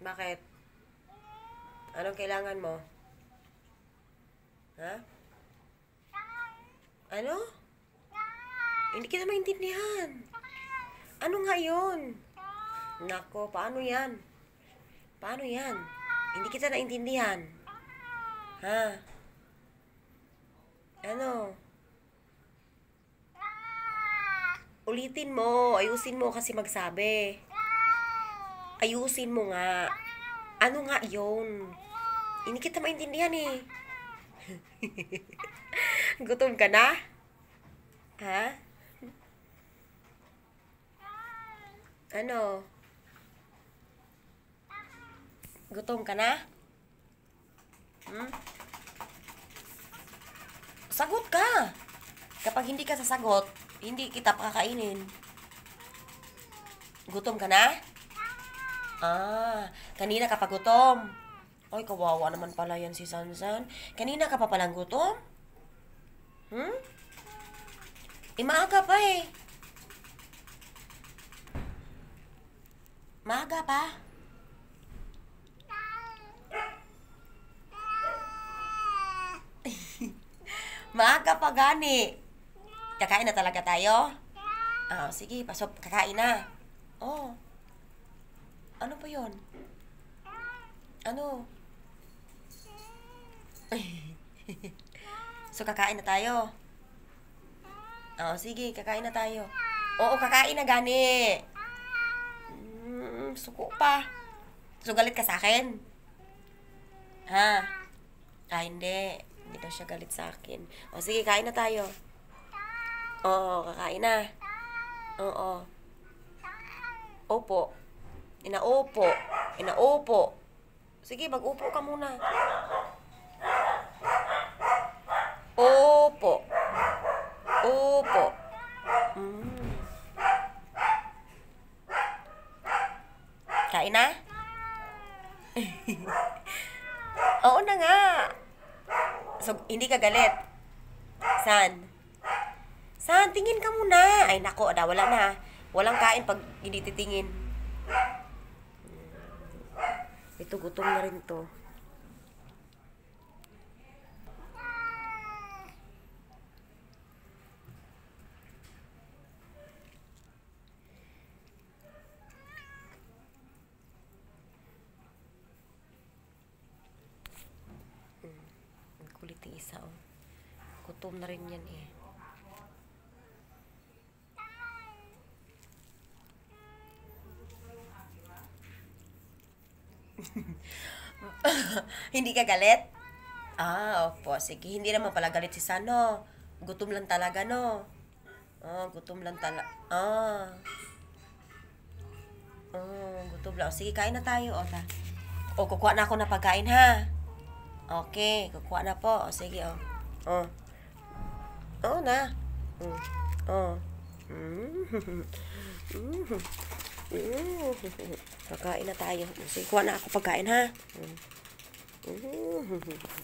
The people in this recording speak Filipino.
Bakit? Anong kailangan mo? Ha? Ano? Hindi kita maintindihan. Ano nga yun? Nako, paano yan? Paano yan? Hindi kita naintindihan. Ha? Ano? Ulitin mo. Ayusin mo kasi magsabi. Ayusin mo nga. Ano nga yun? Hindi kita maintindihan eh. Gutom ka na? Ha? Ano? Gutom ka na? Hmm? Sagot ka! Kapag hindi ka sasagot, hindi kita pakakainin. Gutom ka na? Ah, kanina ka pa gutom. Ay, kawawa naman pala yan si Sansan. Kanina ka pa palang gutom? Hmm? Eh, maaga pa eh. Maaga pa. Maaga pa gani. Kakain na talaga tayo? Ah, sige, pasok. Kakain na. Oh. Ano pa yon? Ano? so, kakain na tayo? Oh, sige, kakain na tayo. Oo, kakain na gani. Mm, suko pa. So, galit ka sa akin? Ha? Ah, hindi. Hindi daw siya galit sa akin. O, sige, kain na tayo. Oo, kakain na. Oo. Opo. Inaupo. Inaupo. Sige, mag-upo ka muna. Opo. Opo. Mm. Kain na? Oo na nga. So, hindi ka galit. San? San, tingin ka muna. Ay, nako, wala na. Walang kain pag hindi titingin. Ito, gutom na rin to. Hmm, ang kulit ng isa, oh. Gutom na rin yan, eh. Hindi ka galit? Ah, opo. Sige, hindi naman pala galit si Sano. Gutom lang talaga, no? Ah, gutom lang talaga. Ah. Oh, gutom lang. Sige, kain na tayo. O, ta. O, kukuha na ako na pagkain, ha? Okay, kukuha na po. O, sige, o. O. Oo na. Mm. O. Mm. Mm. Mm. Kakain na tayo. Kuha na ako pagkain, ha? Mm. Mm.